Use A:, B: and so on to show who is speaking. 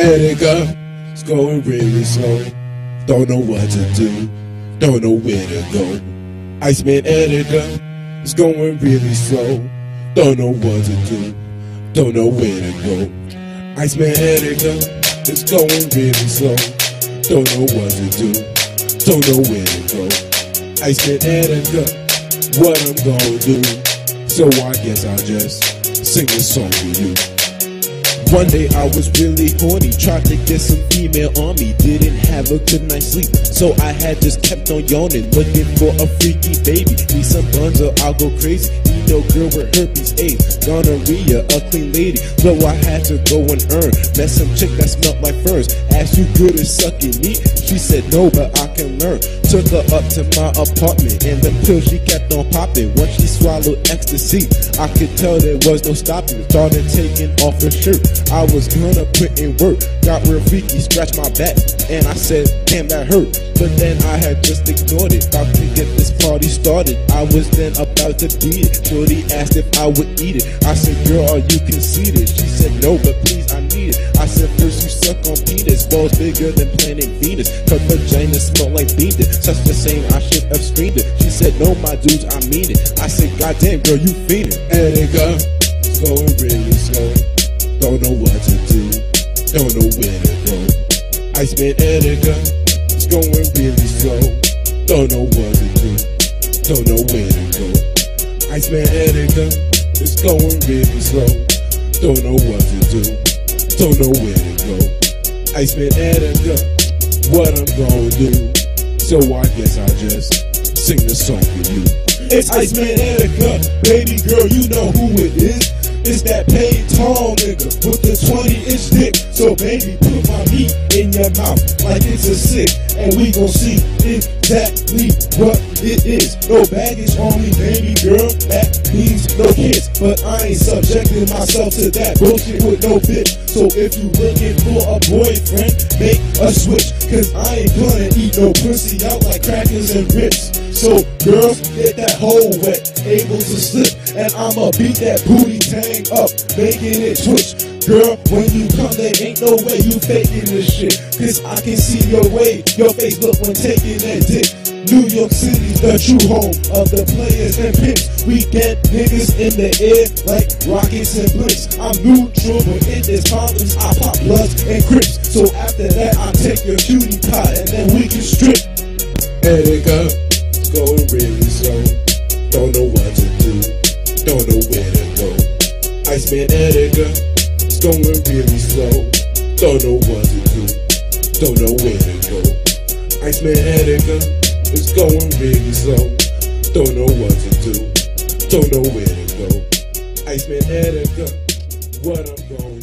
A: Etika, it's going really slow. Don't know what to do, don't know where to go. Iceman Etika, it's going really slow. Don't know what to do, don't know where to go. Iceman Etika, it's going really slow. Don't know what to do, don't know where to go. Iceman Etika, what I'm gonna do. So I guess I'll just sing a song for you. One day I was really horny, tried to get some female on me, didn't have a good night's sleep, so I had just kept on yawning, looking for a freaky baby. Need some buns or I'll go crazy. No girl with herpes AIDS, gonorrhea, a clean lady, so I had to go and earn. Met some chick that smelled like ferns, asked you good at sucking meat. She said no, but I can learn. Took her up to my apartment, and the pills she kept on popping. Once she swallowed ecstasy, I could tell there was no stopping. Started taking off her shirt. I was gonna put in work. Got real freaky, scratched my back, and I said, damn, that hurt. But then I had just ignored it. About to get this party started. I was then about to beat it. Shorty asked if I would eat it. I said, girl, are you conceited? She said, no, but please, I need it. I said, first you suck on penis. Balls bigger than planet Venus. Her vagina smelled like beamed. Such the same, I should have screamed it. She said, no, my dudes, I mean it. I said, goddamn, girl, you fiending. And it go, going really slow. Don't know what to do, don't know where to go. Iceman Etika, it's going really slow. Don't know what to do, don't know where to go. Iceman Etika, it's going really slow. Don't know what to do, don't know where to go. Iceman Etika, what I'm gonna do. So I guess I'll just sing the song for you. It's Iceman Etika, baby girl, you know who it is. It's that paid tall nigga with the 20 inch dick. So baby, put my meat in your mouth like it's a sick. And we gon' see exactly what it is. No baggage on me, baby girl. That means no kids. But I ain't subjecting myself to that bullshit with no bitch. So if you looking for a boyfriend, make a switch. Cause I ain't gonna eat no pussy out like crackers and rips. So girls, get that hole wet, able to slip, and I'ma beat that booty tang up, making it twitch. Girl, when you come, there ain't no way you faking this shit. Cause I can see your way, your face look when taking that dick. New York City's the true home of the players and pimps. We get niggas in the air like rockets and blimps. I'm neutral, but in this problems, I pop bloods and crips. So after that, I take your cutie pie and then we can strip. Etika going really slow. Don't know what to do, don't know where to go. Iceman Etika, it's going really slow. Don't know what to do, don't know where to go. Iceman Etika, it's going really slow. Don't know what to do, don't know where to go. Iceman gun. what I'm going